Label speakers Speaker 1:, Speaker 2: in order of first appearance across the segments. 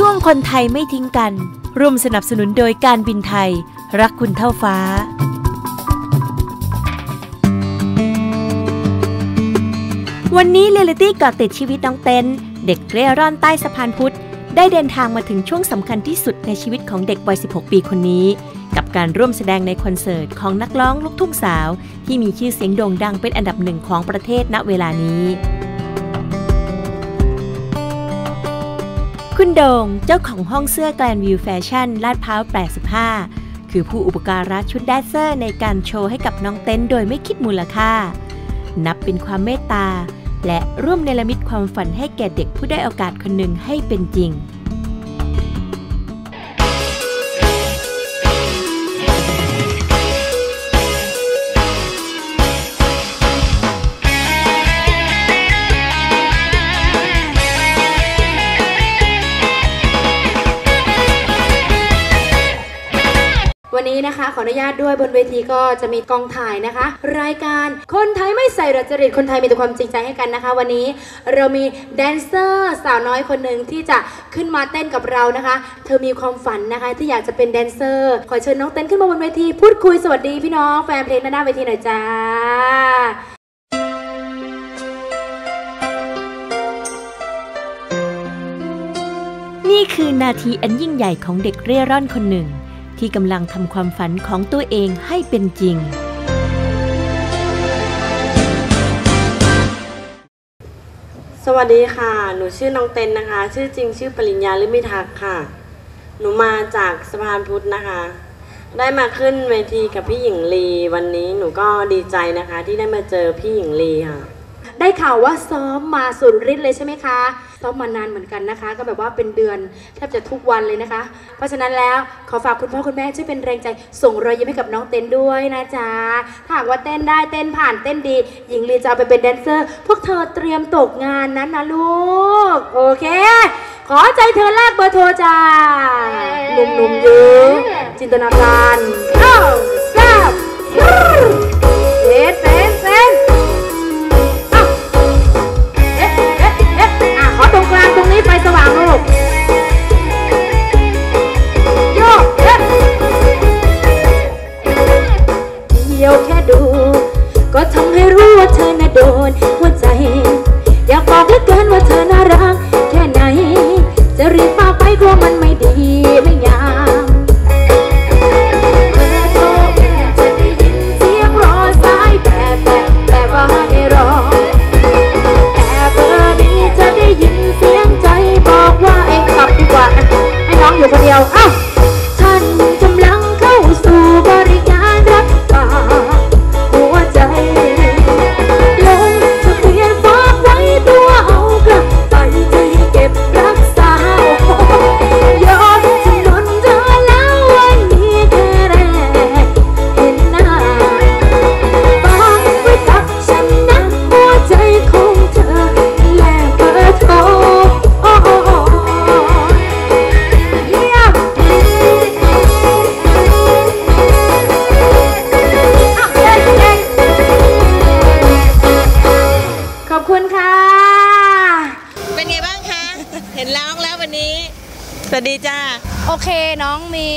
Speaker 1: ช่วงคนไทยไม่ทิ้งกัน ร่วมสนับสนุนโดยการบินไทย รักคุณเท่าฟ้า วันนี้เรลิตี้เกาะติดชีวิตน้องเต้น เด็กเร่ร่อนใต้สะพานพุทธ ได้เดินทางมาถึงช่วงสำคัญที่สุดในชีวิตของเด็กวัย 16 ปีคนนี้ กับการร่วมแสดงในคอนเสิร์ตของนักร้องลูกทุ่งสาว ที่มีชื่อเสียงโด่งดังเป็นอันดับหนึ่งของประเทศณเวลานี้ คุณโดงเจ้าของห้องเสื้อแกลนวิวแฟชั่นลาดพร้าว 85 คือผู้อุปการะชุดแดนเซอร์ในการโชว์ให้กับน้องเต้นโดยไม่คิดมูลค่า นับเป็นความเมตตา และร่วมเนรมิตความฝันให้แก่เด็กผู้ได้โอกาสคนหนึ่งให้เป็นจริง
Speaker 2: นี้นะคะ ขออนุญาตด้วยบนเวทีก็จะมีกองถ่ายนะคะ รายการคนไทยไม่ใส่ดัดจริตคนไทยมีแต่ความจริงใจให้กันนะคะ วันนี้เรามีแดนเซอร์สาวน้อยคนหนึ่งที่จะขึ้นมาเต้นกับเรานะคะ เธอมีความฝันนะคะ ที่อยากจะเป็นแดนเซอร์ ขอเชิญน้องเต้นขึ้นมาบนเวทีพูดคุยสวัสดีพี่น้องแฟนเพลงด้าหน้าเวทีหน่อยจ้า
Speaker 1: นี่คือนาทีอันยิ่งใหญ่ของเด็กเร่ร่อนคนหนึ่ง ที่กำลังทำความฝันของตัวเองให้เป็นจริง
Speaker 3: สวัสดีค่ะ หนูชื่อน้องเต็นนะคะ ชื่อจริงชื่อปริญญาลิมิทักค่ะ หนูมาจากสะพานพุทธนะคะ ได้มาขึ้นเวทีกับพี่หญิงลี วันนี้หนูก็ดีใจนะคะที่ได้มาเจอพี่หญิงลีค่ะ
Speaker 2: ได้ข่าวว่าซ้อมมาสุดฤทธิ์เลยใช่ไหมคะ ซ้อมมานานเหมือนกันนะคะ ก็แบบว่าเป็นเดือนแทบจะทุกวันเลยนะคะ เพราะฉะนั้นแล้วขอฝากคุณพ่อคุณแม่ช่วยเป็นแรงใจส่งรอยยิ้มให้กับน้องเต้นด้วยนะจ๊ะถ้าหากว่าเต้นได้เต้นผ่านเต้นดี หญิงลีจะเอาไปเป็นแดนเซอร์ พวกเธอเตรียมตกงานนั้นนะลูก โอเค ขอใจเธอแลกเบอร์โทรจ้าหนุ่มๆเยอะจินตนาการอ้าวแซ่บเต้นเต้นเต้น ไฟสว่าง วัสดีจ้าโอเค
Speaker 4: น้อง
Speaker 5: มี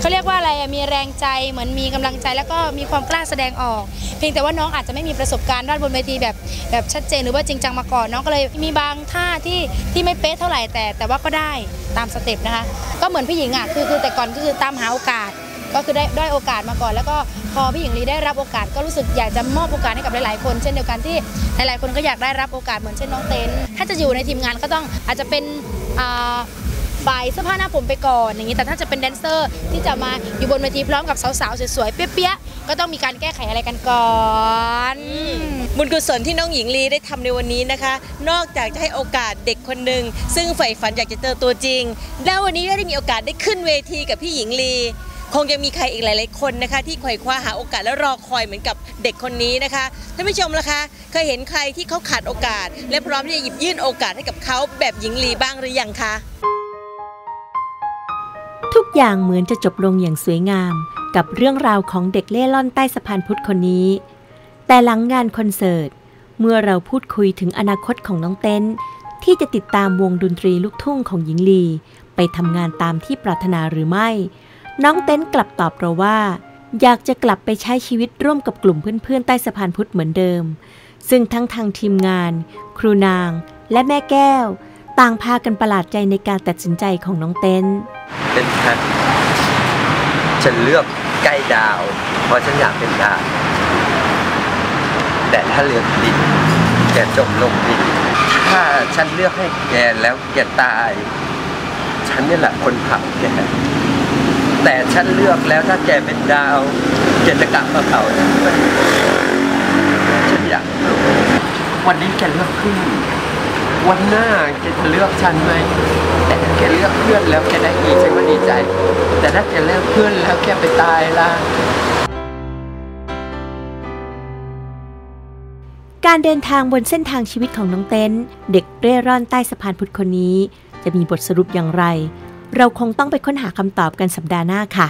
Speaker 5: เขาเรียกว่าอะไรอะมีแรงใจเหมือนมีกำลังใจแล้วก็มีความกล้าแสดงออก เพียงแต่ว่าน้องอาจจะไม่มีประสบการณ์ด้านบนเวทีแบบแบบชัดเจนหรือว่าจริงจังมาก่อนน้องก็เลยมีบางท่าที่ที่ไม่เป๊ะเท่าไหร่แต่ แต่ว่าก็ได้ตามสเต็ปนะคะ ก็เหมือนพี่หญิงอะคือคือแต่ก่อนก็คือตามหาโอกาส ก็คือได้ได้โอกาสมาก่อน แล้วก็พอพี่หญิงลีได้รับโอกาส ก็รู้สึกอยากจะมอบโอกาสให้กับหลายๆคน เช่นเดียวกันที่หลายๆคนก็อยากได้รับโอกาสเหมือนเช่นน้องเต้นถ้าจะอยู่ในทีมงานก็ต้องอาจจะเป็น อ่าฝ่เสื้อผ้าหน้าผมไปก่อนอย่างนี้แต่ถ้าจะเป็นแดนเซอร์ที่จะมาอยู่บนเวทีพร้อมกับสาวๆสวยๆเปี้ยๆก็ต้องมีการแก้ไขอะไรกันก่อน
Speaker 4: บุญกุศลที่น้องหญิงลีได้ทำในวันนี้นะคะ นอกจากจะให้โอกาสเด็กคนหนึ่งซึ่งใฝ่ฝันอยากจะเจอตัวจริง แล้ววันนี้ก็ได้มีโอกาสได้ขึ้นเวทีกับพี่หญิงลีคงยังมีใครอีกหลาย ๆ คนนะคะ ที่ไขว่คว้าหาโอกาสและรอคอยเหมือนกับเด็กคนนี้นะคะท่านผู้ชมล่ะคะ เคยเห็นใครที่เขาขาดโอกาส และพร้อมที่จะหยิบยื่นโอกาสให้กับเขาแบบหญิงลีบ้างหรือยังคะ
Speaker 1: ทุกอย่างเหมือนจะจบลงอย่างสวยงามกับเรื่องราวของเด็กเล่ร่อนใต้สะพานพุทธคนนี้ แต่หลังงานคอนเสิร์ต เมื่อเราพูดคุยถึงอนาคตของน้องเต้น ที่จะติดตามวงดนตรีลูกทุ่งของหญิงลี ไปทำงานตามที่ปรารถนาหรือไม่ น้องเต้นกลับตอบเราว่า อยากจะกลับไปใช้ชีวิตร่วมกับกลุ่มเพื่อนๆใต้สะพานพุทธเหมือนเดิม ซึ่งทั้งทางทีมงาน ครูนาง และแม่แก้ว ต่างพากันประหลาดใจในการตัดสินใจของน้องเต้น
Speaker 6: เป็นฉันฉันเลือกใกล้ดาว เพราะฉันอยากเป็นดาวแต่ถ้าเลือกดินแกจมลงดินถ้าฉันเลือกให้แกแล้วแกตาย ฉันนี่แหละคนเผาแกแต่ฉันเลือกแล้วถ้าแกเป็นดาวแกจะกลับมาเผาฉันอยากวันนี้แกเลือกขึ้น วันหน้าแกจะเลือกฉันไหม แกเลือกเพื่อนแล้วแกได้ดีฉันก็ดีใจ แต่ถ้าแกเลือกเพื่อนแล้วแกไปตายล่ะ
Speaker 1: การเดินทางบนเส้นทางชีวิตของน้องเต้น เด็กเร่ร่อนใต้สะพานพุทธคนนี้ จะมีบทสรุปอย่างไร เราคงต้องไปค้นหาคำตอบกันสัปดาห์หน้าค่ะ